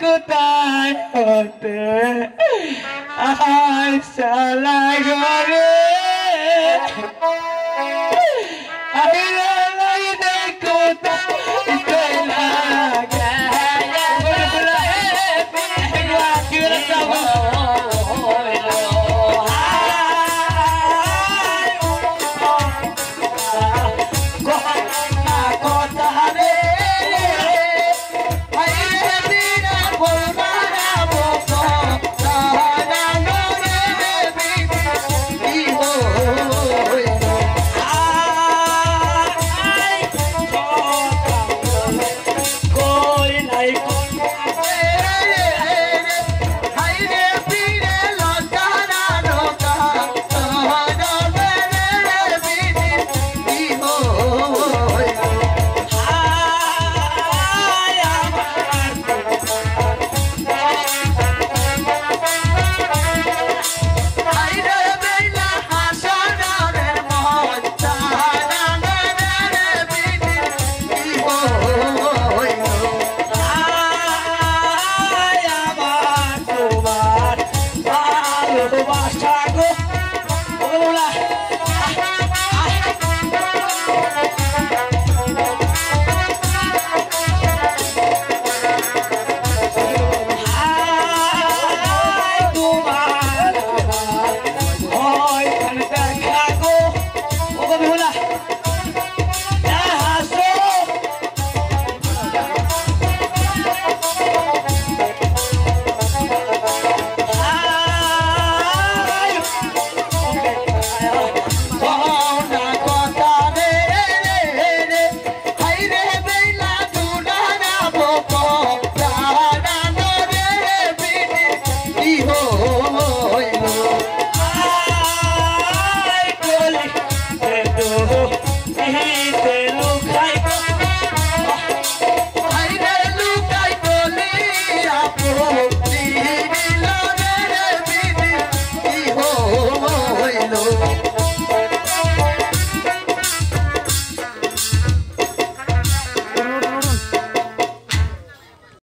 কোথায় হতে আশা লাগরে আমি Whoa. love.